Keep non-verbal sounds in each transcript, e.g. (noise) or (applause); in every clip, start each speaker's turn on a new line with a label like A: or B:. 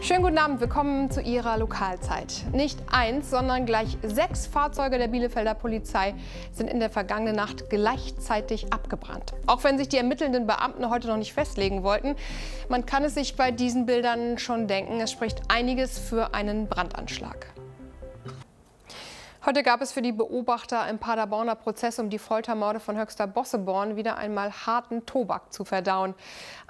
A: Schönen guten Abend, willkommen zu Ihrer Lokalzeit. Nicht eins, sondern gleich sechs Fahrzeuge der Bielefelder Polizei sind in der vergangenen Nacht gleichzeitig abgebrannt. Auch wenn sich die ermittelnden Beamten heute noch nicht festlegen wollten, man kann es sich bei diesen Bildern schon denken, es spricht einiges für einen Brandanschlag. Heute gab es für die Beobachter im Paderborner Prozess um die Foltermorde von Höxter Bosseborn wieder einmal harten Tobak zu verdauen.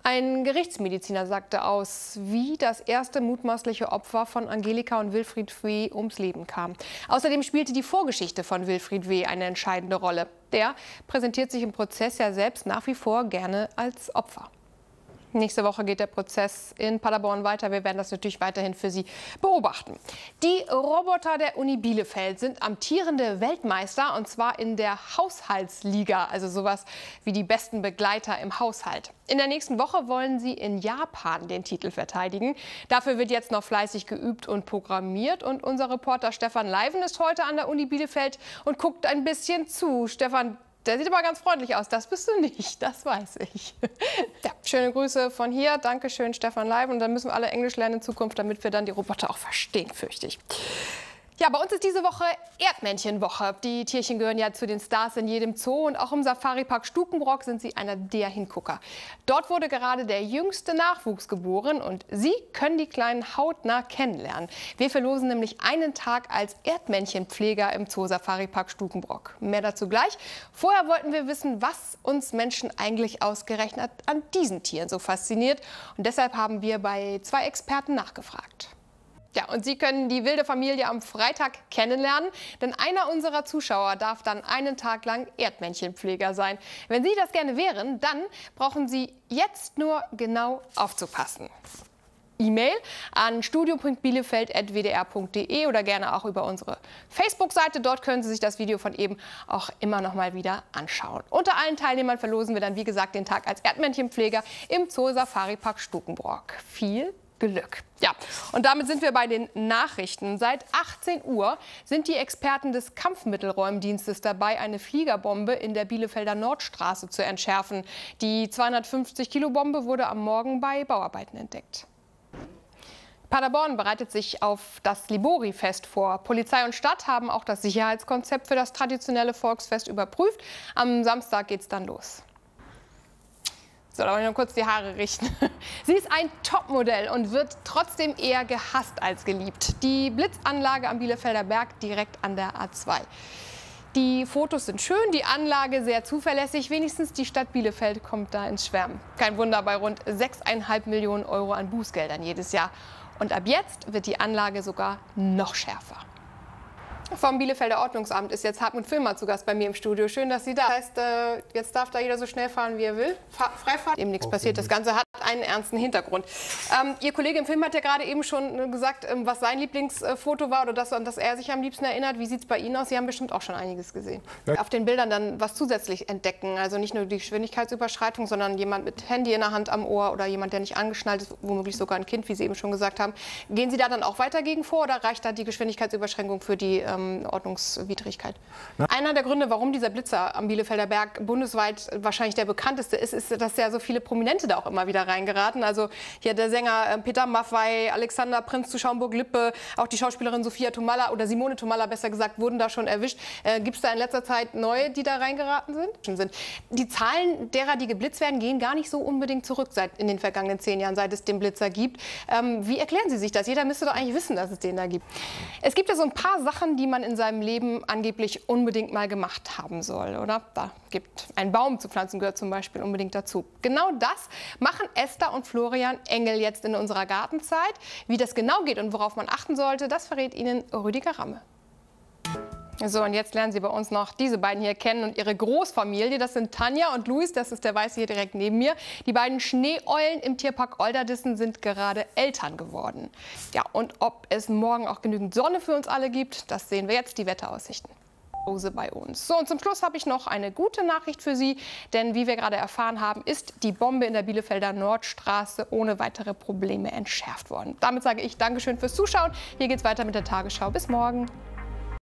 A: Ein Gerichtsmediziner sagte aus, wie das erste mutmaßliche Opfer von Angelika und Wilfried W. ums Leben kam. Außerdem spielte die Vorgeschichte von Wilfried W. eine entscheidende Rolle. Der präsentiert sich im Prozess ja selbst nach wie vor gerne als Opfer. Nächste Woche geht der Prozess in Paderborn weiter. Wir werden das natürlich weiterhin für Sie beobachten. Die Roboter der Uni Bielefeld sind amtierende Weltmeister und zwar in der Haushaltsliga, also sowas wie die besten Begleiter im Haushalt. In der nächsten Woche wollen sie in Japan den Titel verteidigen. Dafür wird jetzt noch fleißig geübt und programmiert und unser Reporter Stefan Leiven ist heute an der Uni Bielefeld und guckt ein bisschen zu. Stefan, der sieht aber ganz freundlich aus. Das bist du nicht, das weiß ich. Ja, schöne Grüße von hier. Dankeschön, Stefan Leib. Und dann müssen wir alle Englisch lernen in Zukunft, damit wir dann die Roboter auch verstehen, fürchte ich. Ja, bei uns ist diese Woche Erdmännchenwoche. Die Tierchen gehören ja zu den Stars in jedem Zoo und auch im Safari-Park Stukenbrock sind sie einer der Hingucker. Dort wurde gerade der jüngste Nachwuchs geboren und Sie können die kleinen hautnah kennenlernen. Wir verlosen nämlich einen Tag als Erdmännchenpfleger im Zoo Safari-Park Stukenbrock. Mehr dazu gleich. Vorher wollten wir wissen, was uns Menschen eigentlich ausgerechnet an diesen Tieren so fasziniert. Und deshalb haben wir bei zwei Experten nachgefragt. Ja, und Sie können die wilde Familie am Freitag kennenlernen, denn einer unserer Zuschauer darf dann einen Tag lang Erdmännchenpfleger sein. Wenn Sie das gerne wären, dann brauchen Sie jetzt nur genau aufzupassen. E-Mail an studio.bielefeld.wdr.de oder gerne auch über unsere Facebook-Seite. Dort können Sie sich das Video von eben auch immer noch mal wieder anschauen. Unter allen Teilnehmern verlosen wir dann, wie gesagt, den Tag als Erdmännchenpfleger im Zoo Safari Park Stukenbrock. Viel Glück. Ja, und damit sind wir bei den Nachrichten. Seit 18 Uhr sind die Experten des Kampfmittelräumdienstes dabei, eine Fliegerbombe in der Bielefelder Nordstraße zu entschärfen. Die 250-Kilo-Bombe wurde am Morgen bei Bauarbeiten entdeckt. Paderborn bereitet sich auf das Libori-Fest vor. Polizei und Stadt haben auch das Sicherheitskonzept für das traditionelle Volksfest überprüft. Am Samstag geht es dann los. So, da wollen wir noch kurz die Haare richten. (laughs) Sie ist ein Topmodell und wird trotzdem eher gehasst als geliebt. Die Blitzanlage am Bielefelder Berg direkt an der A2. Die Fotos sind schön, die Anlage sehr zuverlässig. Wenigstens die Stadt Bielefeld kommt da ins Schwärmen. Kein Wunder bei rund 6,5 Millionen Euro an Bußgeldern jedes Jahr. Und ab jetzt wird die Anlage sogar noch schärfer. Vom Bielefelder Ordnungsamt ist jetzt Hartmut Filmer zu Gast bei mir im Studio. Schön, dass Sie da sind. Das heißt, äh, jetzt darf da jeder so schnell fahren, wie er will. Freifahren. Eben nichts passiert. Das Ganze hat einen ernsten Hintergrund. Ähm, Ihr Kollege im Film hat ja gerade eben schon äh, gesagt, ähm, was sein Lieblingsfoto war oder das, an das er sich am liebsten erinnert. Wie sieht es bei Ihnen aus? Sie haben bestimmt auch schon einiges gesehen. Ja. Auf den Bildern dann was zusätzlich entdecken. Also nicht nur die Geschwindigkeitsüberschreitung, sondern jemand mit Handy in der Hand am Ohr oder jemand, der nicht angeschnallt ist, womöglich sogar ein Kind, wie Sie eben schon gesagt haben. Gehen Sie da dann auch weiter gegen vor oder reicht da die Geschwindigkeitsüberschränkung für die ähm, ähm, Ordnungswidrigkeit. Na? Einer der Gründe, warum dieser Blitzer am Bielefelder Berg bundesweit wahrscheinlich der bekannteste ist, ist, dass ja so viele Prominente da auch immer wieder reingeraten. Also hier der Sänger äh, Peter Maffei, Alexander Prinz zu Schaumburg-Lippe, auch die Schauspielerin Sophia Tomalla oder Simone Tomalla besser gesagt, wurden da schon erwischt. Äh, Gibt es da in letzter Zeit neue, die da reingeraten sind? Die Zahlen derer, die geblitzt werden, gehen gar nicht so unbedingt zurück seit in den vergangenen zehn Jahren, seit es den Blitzer gibt. Ähm, wie erklären Sie sich das? Jeder müsste doch eigentlich wissen, dass es den da gibt. Es gibt ja so ein paar Sachen, die man in seinem Leben angeblich unbedingt mal gemacht haben soll, oder? Da gibt ein Baum zu pflanzen gehört zum Beispiel unbedingt dazu. Genau das machen Esther und Florian Engel jetzt in unserer Gartenzeit. Wie das genau geht und worauf man achten sollte, das verrät Ihnen Rüdiger Ramme. So, und jetzt lernen Sie bei uns noch diese beiden hier kennen und ihre Großfamilie. Das sind Tanja und Luis, das ist der Weiße hier direkt neben mir. Die beiden Schneeeulen im Tierpark Olderdissen sind gerade Eltern geworden. Ja, und ob es morgen auch genügend Sonne für uns alle gibt, das sehen wir jetzt, die Wetteraussichten. Bei uns. So, und zum Schluss habe ich noch eine gute Nachricht für Sie, denn wie wir gerade erfahren haben, ist die Bombe in der Bielefelder Nordstraße ohne weitere Probleme entschärft worden. Damit sage ich Dankeschön fürs Zuschauen. Hier geht es weiter mit der Tagesschau. Bis morgen.